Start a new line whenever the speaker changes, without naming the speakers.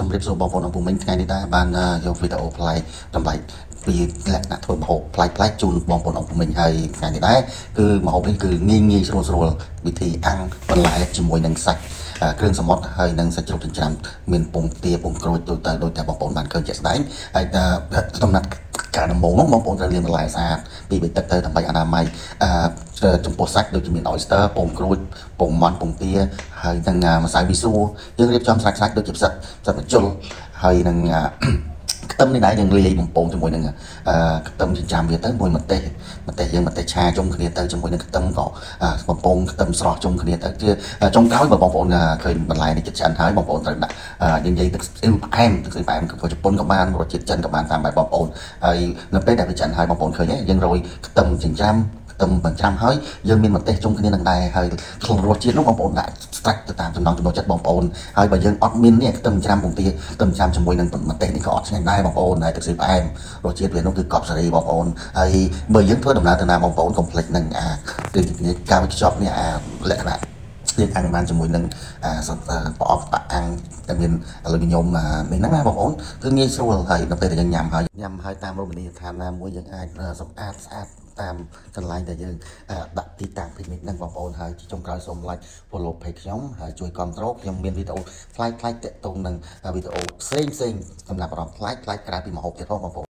ជំរាបសួរបងប្អូនអង្គមិញថ្ងៃនេះដែរបានយកវីដេអូប្លែកតម្លៃពីលក្ខណៈធ្វើម្ហូបប្លែកប្លែកជូនបងប្អូនអង្គមិញហើយថ្ងៃនេះដែរគឺម្ហូបនេះគឺងាយងាយស្រួលស្រួលវិធីអាំងបន្លែជាមួយនឹងសាច់គ្រឿងសមុទ្រហើយនឹងសាច់ជ្រូកចិញ្ច្រាំមានពងទាពងក្រូចដូចតែដូចតែបងប្អូនបានឃើញជាក់ស្ដែងហើយដំណាត់ ការដំបូងនោះបងប្អូនត្រូវលាងបន្លែស្អាតពីបីទឹកទៅដើម្បីអនាម័យអឺចំពោះសាច់ដូចជាមាន oyster ពងក្រួចពងមាន់ពងទាហើយនឹងម្សៅមីស៊ូយើងរៀបចំស្រាច់ស្រាច់ដូចជាផ្សិតផ្សិតបញ្ជុលហើយនឹងខ្ទឹមនេះដែរយើងលាយបំពងជាមួយនឹងខ្ទឹមចិញ្ចាំវាទៅមួយម្ទេសម្ទេសយើងម្ទេសឆាជុំគ្នាទៅជាមួយនឹងខ្ទឹមក៏បំពងខ្ទឹមស្រស់ជុំគ្នាទៅជាចុងក្រោយបើបងប្អូនឃើញបន្លែនេះចិត្តឆ្អិនហើយបងប្អូនត្រូវដាក់យើងនិយាយទឹកស្អ៊ីវផ្អែមទឹកស្អ៊ីវផ្អែមក៏ជប៉ុនក៏បានរសជាតិចិនក៏បានតាមបែបបងប្អូនហើយនៅពេលដែលវាឆ្អិនហើយបងប្អូនឃើញយើងរោយខ្ទឹមចិញ្ចាំ ទឹមបញ្ច្រាំហើយយើងមានម្ទេសជុំគ្នានឹងដែរហើយក្នុងរសជាតិនោះបងប្អូនដាក់ស្តាច់ទៅតាមចំណង់ចំណូលចិត្តបងប្អូនហើយបើយើងអត់មាននេះខ្ទឹមច្រាំពងទាខ្ទឹមច្រាំជាមួយនឹងម្ទេសនេះក៏អត់ឆ្ងាញ់ដែរបងប្អូនហើយទឹកស៊ីផ្អែមរសជាតិវានោះគឺកប់សេរីបងប្អូនហើយបើយើងធ្វើដំណើរទៅណាបងប្អូនកុំភ្លេចនឹងអាគឺការខ្ចប់នេះអាលក្ខណៈយើងអាំងបានជាមួយនឹងប្រអប់បាក់អាំងដែលមានអាលូមីញ៉ុមនេះហ្នឹងណាបងប្អូនគឺងាយស្រួលហើយដល់ពេលដែលយើងញ៉ាំហើយញ៉ាំហើយតាមរមណីយដ្ឋានណាមួយយើងអាចសម្អាតស្អាត តាមកន្លែងដែលយើងដាក់ទីតាំងពីនេះនឹងបងប្អូនហើយចុងក្រោយសូម like follow page ខ្ញុំហើយជួយគ្រប់គ្រងខ្ញុំមានវីដេអូផ្លាយផ្លាយតាក់ទងនឹងវីដេអូផ្សេងផ្សេងសម្រាប់អារម្មណ៍ផ្លាយផ្លាយក្រៅពីមហោបទៀតផងបងប្អូន